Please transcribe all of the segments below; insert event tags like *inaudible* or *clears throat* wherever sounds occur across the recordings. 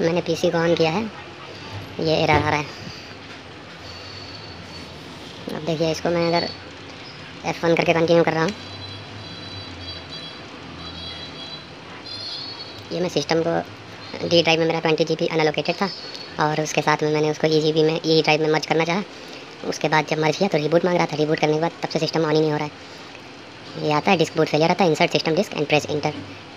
मैंने पीसी को ऑन किया है। ये एरर आ रहा है। अब देखिए, इसको मैं अगर F1 करके कंटिन्यू कर रहा हूँ। ये मैं सिस्टम को डी ड्राइव में मेरा ट्वेंटी जी बी अनलोकेटेड था और उसके साथ में मैंने उसको ई जी बी में ई ड्राइव में मर्ज करना चाहा। उसके बाद जब मर्ज किया तो रिबूट मांग रहा था। रिबूट करने के बाद तब से सिस्टम ऑन ही नहीं हो रहा है। ये आता है डिस्क बूट फेलियर आता है। Insert system disk and press enter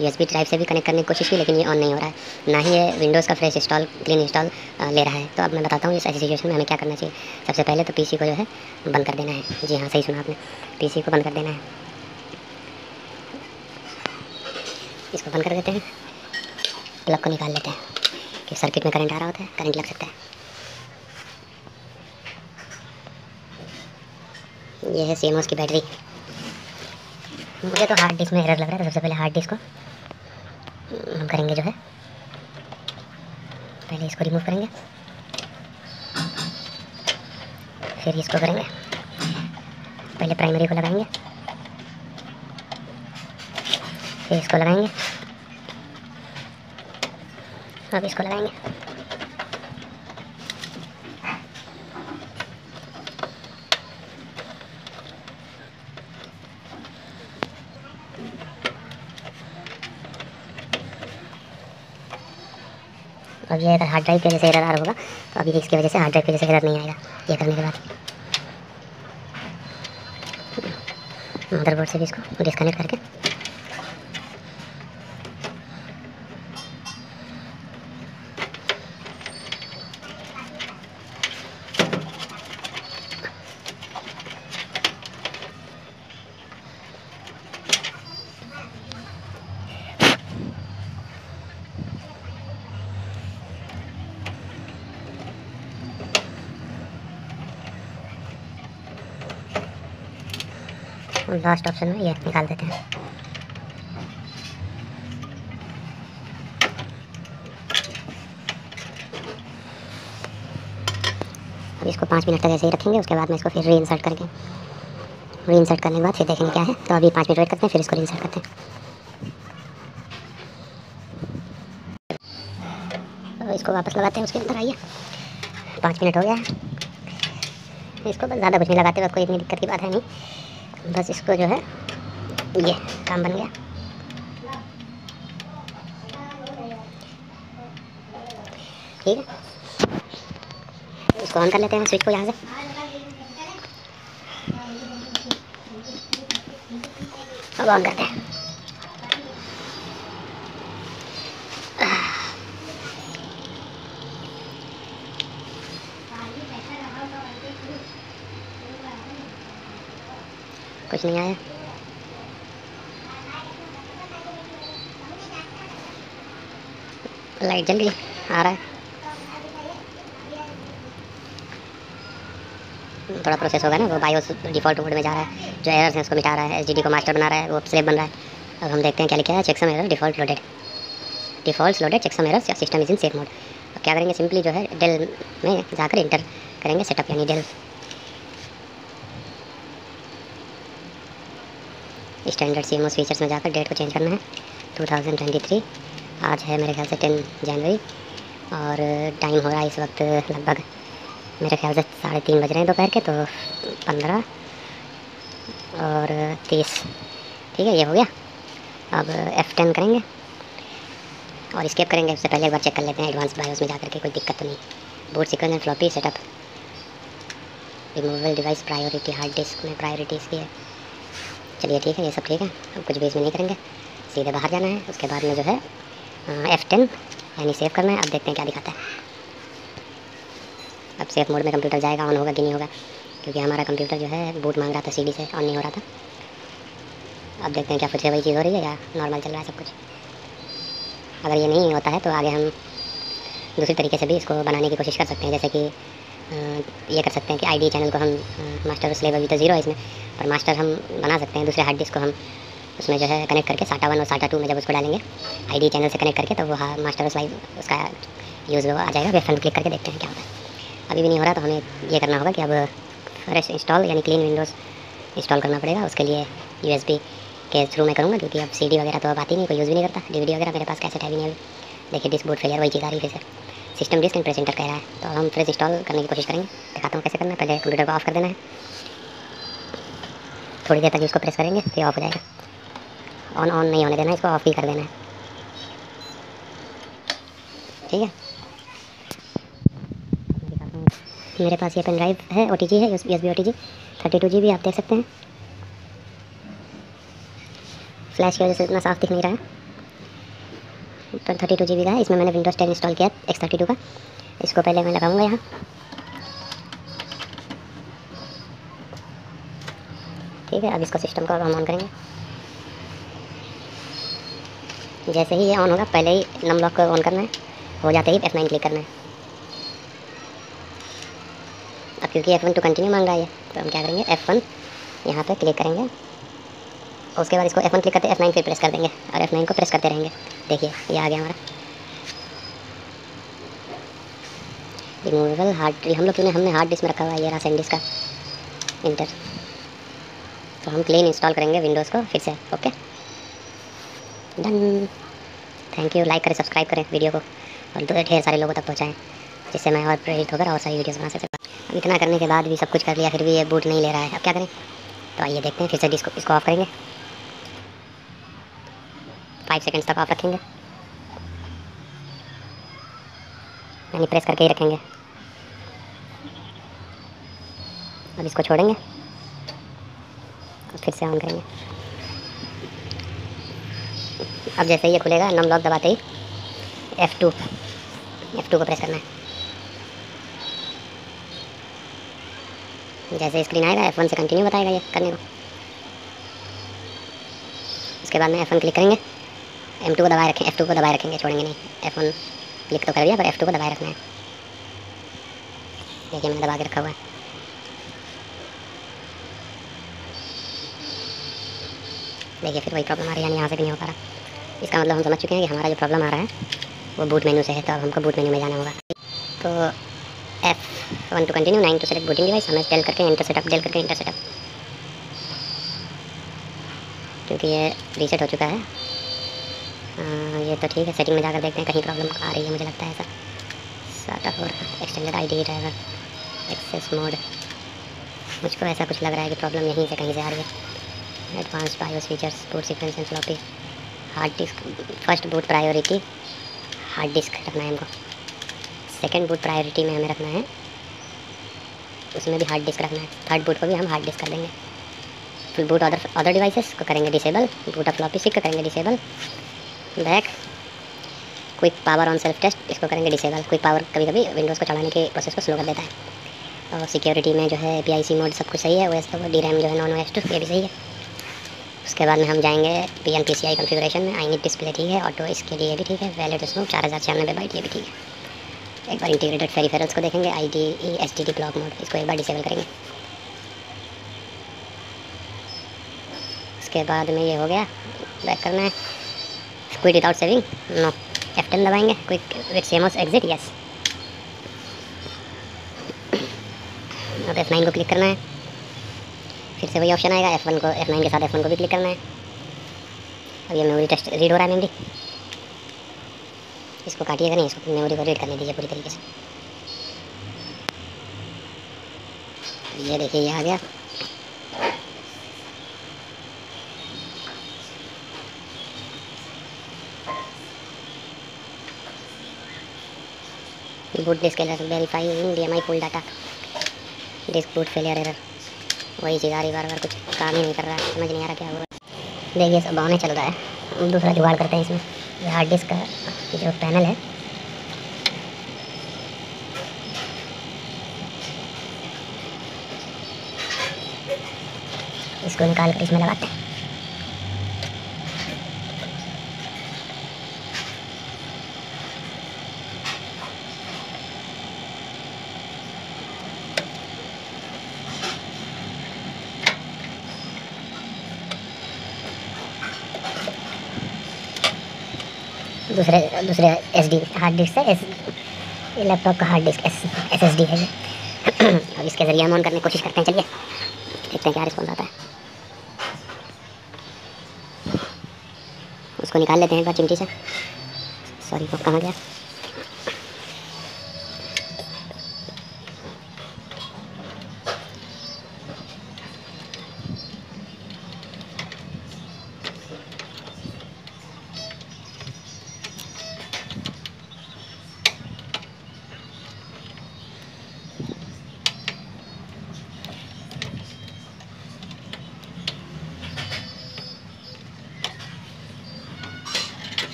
USB drive से भी कनेक्ट करने की कोशिश की, लेकिन ये ऑन नहीं हो रहा है। ना ही ये विंडोज़ का फ्रेश इंस्टॉल क्लीन इंस्टॉल ले रहा है। तो अब मैं बताता हूँ इस ऐसी सिचुएशन में हमें क्या करना चाहिए। सबसे पहले तो पीसी को जो है बंद कर देना है। जी हाँ सही सुना आपने। पीसी को बंद कर देना है। इसको बंद कर देते हैं। प्लग को निकाल लेते हैं। कि सर्किट में करंट आ रहा होता है करंट लग सकता है। ये है सी की बैटरी मुझे तो हार्ड डिस्क में एरर लग रहा है तो सबसे पहले हार्ड डिस्क को हम करेंगे जो है। पहले इसको रिमूव करेंगे। फिर इसको करेंगे। पहले प्राइमरी को लगाएँगे। फिर इसको लगाएँगे। अब इसको लगाएँगे। अब ये अगर हार्ड ड्राइव की वजह से एरर आ रहा होगा तो अभी इसकी वजह से हार्ड ड्राइव की वजह से एरर नहीं आएगा। ये करने के बाद। मदरबोर्ड से भी इसको डिस्कनेक्ट करके लास्ट ऑप्शन में ये निकाल देते हैं। अब इसको पाँच मिनट तक ऐसे ही रखेंगे, उसके बाद में इसको फिर री इंसर्ट करेंगे री इंसर्ट करने के बाद फिर देखेंगे क्या है। तो अभी पाँच मिनट वेट करते हैं, फिर इसको री इंसर्ट करते हैं। तो इसको वापस लगाते हैं, उसके अंदर आइए। पाँच मिनट हो गया है। इसको बस ज़्यादा कुछ नहीं लगाते वक्त कोई इतनी दिक्कत की बात है नहीं। बस इसको जो है, ये काम बन गया। ठीक है। इसको ऑन कर लेते हैं स्विच को यहाँ से। अब ऑन करते हैं। कुछ नहीं आया लाइट जल गई आ रहा है थोड़ा प्रोसेस होगा ना वो बायोस डिफ़ॉल्ट मोड में जा रहा है जो एरर्स हैं उसको मिटा रहा है एच को मास्टर बना रहा है वो स्लेब बन रहा है अब हम देखते हैं क्या लिखा है checksum error default loaded default loaded checksum errors या system is in safe mode क्या करेंगे सिंपली जो है डेल में जाकर इंटर करेंगे सेटअप यानी डेल स्टैंडर्ड सी फीचर्स में जाकर डेट को चेंज करना है। 2023 आज है मेरे ख्याल से 10 जनवरी और टाइम हो रहा है इस वक्त लगभग, मेरे ख्याल से साढ़े तीन बज रहे हैं दोपहर के तो पंद्रह और तीस। ठीक है, ये हो गया। अब एफ़ टेन करेंगे और स्केप करेंगे, उससे पहले एक बार चेक कर लेते हैं एडवांस बायोस में जाकर के कोई दिक्कत तो नहीं। Boot sequence and floppy setup removal device priority hard disk में प्रायोरिटीज़ की है चलिए ठीक है, ये सब ठीक है। अब कुछ भी इसमें नहीं करेंगे। सीधे बाहर जाना है, उसके बाद में जो है एफ़ टेन यानी सेव करना है। अब देखते हैं क्या दिखाता है। अब सेफ़ मोड में कंप्यूटर जाएगा ऑन होगा कि नहीं होगा, क्योंकि हमारा कंप्यूटर जो है बूट मांग रहा था सीडी से ऑन नहीं हो रहा था। अब देखते हैं क्या कुछ वही चीज़ हो रही है या नॉर्मल चल रहा है सब कुछ। अगर ये नहीं होता है तो आगे हम दूसरी तरीके से भी इसको बनाने की कोशिश कर सकते हैं। जैसे कि ये कर सकते हैं कि आईडी चैनल को हम मास्टर स्लेव अभी तो ज़ीरो है इसमें, पर मास्टर हम बना सकते हैं, दूसरे हार्ड डिस्क को हम उसमें जो है कनेक्ट करके साटा वन और साटा टू में जब उसको डालेंगे आईडी चैनल से कनेक्ट करके तो वो हाँ मास्टर स्लाइव उसका यूज़ आ जाएगा वेब क्लिक करके देखते हैं क्या होता है। अभी भी नहीं हो रहा तो हमें ये करना होगा कि अब फ्रेश इंस्टॉल यानी क्लीन विंडोज़ इंस्टॉल करना पड़ेगा, उसके लिए यूएसबी के थ्रू मैं करूँगा, क्योंकि अब सीडी वगैरह तो अब आती नहीं, कोई यूज़ भी नहीं करता डी वगैरह मेरे पास कैसे भी नहीं अभी। देखिए डिस्क बूट फेलियर वही चीज़ आ रही है फिर से। सिस्टम डिस्क एंड प्रेजेंटर कह रहा है। तो हम फ्रेश इंस्टॉल करने की कोशिश करेंगे। दिखाता हूँ कैसे करना है। पहले कंप्यूटर को ऑफ़ कर देना है। थोड़ी देर तक इसको प्रेस करेंगे, फिर ऑफ़ हो जाएगा। ऑन ऑन नहीं होने देना इसको ऑफ़ ही कर देना है। ठीक है? मेरे पास ये पेन ड्राइव है ओटीजी है S B O T G thirty two G आप देख सकते हैं। फ्लैश की वजह से इतना साफ़ दिख नहीं रहा है। थर्टी टू जी का है। इसमें मैंने विंडोज़ टेन इंस्टॉल किया एक्स थर्टी टू का। इसको पहले मैं लगाऊँगा यहाँ। ठीक है, अब इसको सिस्टम को हम ऑन करेंगे। जैसे ही ये ऑन होगा, पहले ही नम लॉक को ऑन करना है। हो जाते ही एफ़ नाइन क्लिक करना है। अब क्योंकि एफ़ वन टू कंटिन्यू मांग रहा है तो हम क्या करेंगे? एफ़ वन यहाँ पर क्लिक करेंगे। उसके बाद इसको एफ़ क्लिक करते एफ़ नाइन फिर प्रेस कर देंगे। और एफ़ नाइन को प्रेस करते रहेंगे। देखिए, ये आ गया हमारा। रिमूवेबल हार्ड हम लोग क्यों हमने हार्ड डिस्क में रखा हुआ है, ये रहा सैंडिस का। इंटर तो हम क्लीन इंस्टॉल करेंगे विंडोज़ को फिर से okay done thank you like करें सब्सक्राइब करें वीडियो को। और ढेर सारे लोगों तक पहुँचाएँ, जिससे मैं और प्रेरित होकर और सारी वीडियोज़ बना सकता अब इतना करने के बाद भी सब कुछ कर लिया, फिर भी ये बूट नहीं ले रहा है। अब क्या करें? तो आइए देखते हैं, फिर से इसको इसको ऑफ़ करेंगे। फाइव सेकेंड्स तक ऑफ़ रखेंगे। यानी प्रेस करके ही रखेंगे। अब इसको छोड़ेंगे। फिर से ऑन करेंगे। अब जैसे ही ये खुलेगा नम लॉक दबाते ही F2 F2 को प्रेस करना है। जैसे स्क्रीन आएगा F1 से कंटिन्यू बताएगा ये करने को। उसके बाद में F1 क्लिक करेंगे। M2 को दबाए रखें F2 को दबाए रखेंगे, छोड़ेंगे नहीं। F1 क्लिक तो कर दिया, पर F2 को दबाए रखना है। देखिए मैंने दबा के रखा हुआ है। देखिए फिर वही प्रॉब्लम आ रही है यहाँ से भी नहीं हो पा रहा। इसका मतलब हम समझ चुके हैं कि हमारा जो प्रॉब्लम आ रहा है, वो बूट मेन्यू से है तो अब हमको बूट मेन्यू में जाना होगा। तो F one two continue nine two select booting device हमें डेल करके इंटर सेटअप डेल करके इंटर सेटअप क्योंकि ये रीसेट हो चुका है। आ, ये तो ठीक है सेटिंग में जाकर देखते हैं कहीं प्रॉब्लम आ रही है मुझे लगता है ऐसा। स्टार्टअप और extended I D driver access mode मुझको ऐसा कुछ लग रहा है कि प्रॉब्लम यहीं से कहीं से आ रही है। Advance BIOS features boot sequence and floppy hard disk first boot priority hard disk रखना है हमको। सेकेंड बूट प्रायोरिटी में हमें रखना है। उसमें भी हार्ड डिस्क रखना है। थर्ड बूट को भी हम हार्ड डिस्क कर देंगे। फिर बूट अदर अदर डिवाइसेस को करेंगे disable boot off floppy seek करेंगे disable back. Quick power on self test इसको करेंगे डिसेबल क्विक पावर कभी कभी विंडोज़ को चलाने के प्रोसेस को स्लो कर देता है। और सिक्योरिटी में जो है पी आई सी मोड सब कुछ सही है एस तो डी रैम जो है नॉन ओ एस टू ये भी सही है। उसके बाद में हम जाएँगे P N P C I configuration में। आई नीट डिस्प्ले ठीक है ऑटो इसके लिए भी ठीक है। वैलिड उसमें चार हज़ार छियानवे बाइट ये भी ठीक है। एक बार इंटीग्रेटेड फेरीफेरल्स को देखेंगे I D E S T D block mode इसको एक बार डिसेबल करेंगे। उसके बाद में ये हो गया बैक करना है। Quit without saving no F ten दबाएँगे? Quick with CMOS exit yes अब एफ़ नाइन को क्लिक करना है। फिर से वही ऑप्शन आएगा। एफ़ वन को एफ़ नाइन के साथ एफ़ वन को भी क्लिक करना है। अब ये मेमोरी टेस्ट रीड हो रहा है मेमोरी। इसको काटिएगा नहीं, इसको मेमोरी को रीड करने दीजिए पूरी तरीके से। ये देखिए, ये आ गया। Boot disk verify in D M I full data disk boot failure error वही चीज़ आ रही बार बार कुछ काम ही नहीं कर रहा समझ नहीं आ रहा क्या हुआ देखिए सब बहाने चल रहा है, दूसरा जुगाड़ करते हैं इसमें, ये हार्ड डिस्क का जो पैनल है। इसको निकाल कर इसमें लगाते हैं। दूसरे दूसरे एस डी हार्ड डिस्क है एस लैपटॉप का hard disk S S S D है अब इसके ज़रिए हम ऑन करने की कोशिश करते हैं, चलिए। देखते हैं क्या रिस्पॉन्स आता है। उसको निकाल लेते हैं एक बार चिमटी से। सॉरी वो कहाँ गया?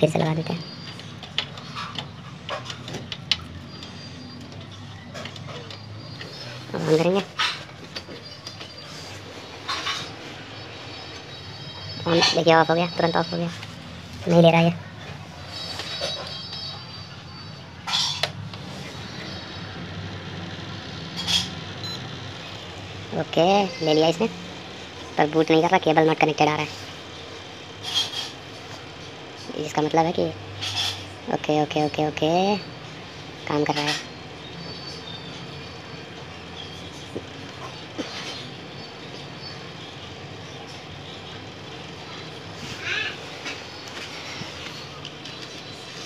फिर से लगा देते हैं। करेंगे। देखिए ऑफ़ हो गया, तुरंत ऑफ़ हो गया। नहीं ले रहा ये। ओके ले लिया इसने। पर बूट नहीं कर रहा केबल नॉट कनेक्टेड आ रहा है। इसका मतलब है कि ओके ओके ओके ओके। काम कर रहा है।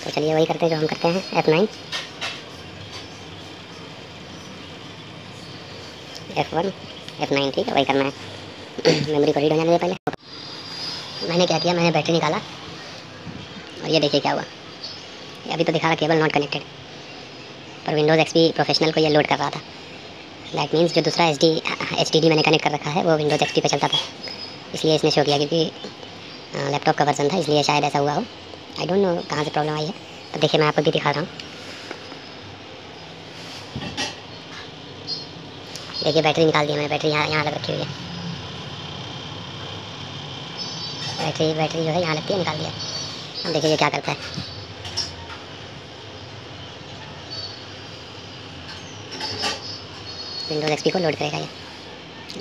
तो चलिए वही करते हैं जो हम करते हैं F nine F one F nine ठीक है, वही करना है। *clears throat* मेमोरी को रीड हो जाने दे पहले। मैंने क्या किया? मैंने बैटरी निकाला। और ये देखिए क्या हुआ। अभी तो दिखा रहा केबल नॉट कनेक्टेड। पर विंडोज़ एक्सपी प्रोफेशनल को ये लोड कर रहा था। दैट मीन्स जो दूसरा एच डी एच डी मैंने कनेक्ट कर रखा है, वो विंडोज़ एक्सपी पे चलता था। इसलिए इसने शो किया क्योंकि लैपटॉप का वर्जन था, इसलिए शायद ऐसा हुआ हो। आई डोंट नो कहाँ से प्रॉब्लम आई है। तो देखिए मैं आपको भी दिखा रहा हूँ। देखिए बैटरी निकाल दी मैंने बैटरी यहाँ यहाँ लग रखी हुई है। बैटरी बैटरी जो है यहाँ लगती है निकाल दिया। देखिए ये क्या करता है। विंडोज़ एक्सपी को लोड करेगा ये।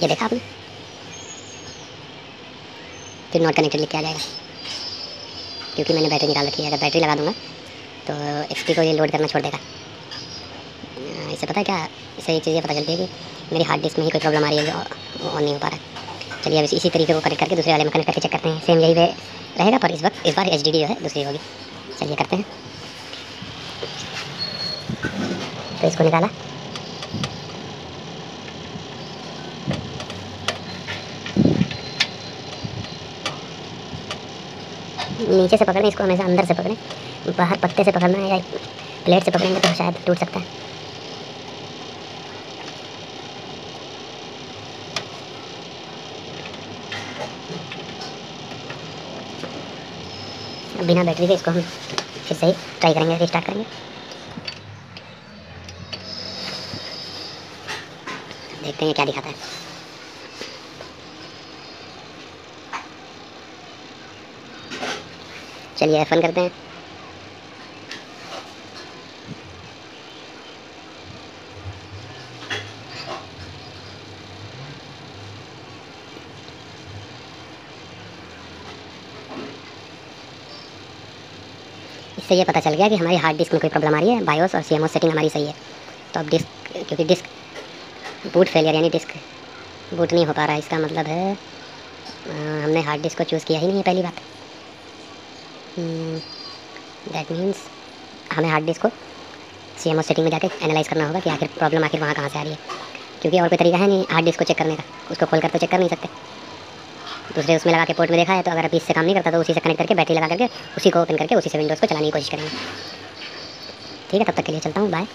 ये देखा आपने? फिर नॉट कनेक्टेड लिख के आ जाएगा। क्योंकि मैंने बैटरी निकाल रखी है, अगर बैटरी लगा दूँगा तो एक्सपी को ये लोड करना छोड़ देगा। इससे पता है क्या? इससे एक चीज़ ये पता चलती है कि मेरी हार्ड डिस्क में ही कोई प्रॉब्लम आ रही है, जो ऑन नहीं हो पा रहा। है चलिए अब इसी तरीके को कनेक्ट करके दूसरे वाले में कनेक्ट करके चेक करते हैं। सेम यही वे रहेगा, पर इस वक्त, इस बार एच जो है, दूसरी होगी। चलिए करते हैं। तो इसको निकाला। नीचे से पकड़ें इसको हमेशा अंदर से पकड़ें। बाहर पत्ते से पकड़ना है या प्लेट से पकड़ेंगे तो शायद टूट सकता है। बिना बैटरी के इसको हम फिर से ट्राई करेंगे फिर स्टार्ट करेंगे। देखते हैं क्या दिखाता है। चलिए एफ़ करते हैं। इससे ये पता चल गया कि हमारी हार्ड डिस्क में कोई प्रॉब्लम आ रही है। बायोस और सी सेटिंग हमारी सही है। तो अब डिस्क क्योंकि डिस्क बूट फेलियर यानी डिस्क बूट नहीं हो पा रहा है इसका मतलब है आ, हमने हार्ड डिस्क को चूज़ किया ही नहीं है पहली बात। दैट मीन्स हमें हार्ड डिस्क को सी सेटिंग में जाकर एनालाइज करना होगा कि आखिर प्रॉब्लम आखिर वहाँ कहाँ से आ रही है। क्योंकि और कोई तरीका है नहीं हार्ड डिस्क को चेक करने का। उसको खोल कर तो चेक कर नहीं सकते। दूसरे उसमें लगा के पोर्ट में देखा है तो अगर अभी इससे काम नहीं करता तो उसी से कनेक्ट करके बैटरी लगा करके उसी को ओपन करके उसी से विंडोज़ को चलाने की कोशिश करेंगे। ठीक है, तब तक के लिए चलता हूँ बाय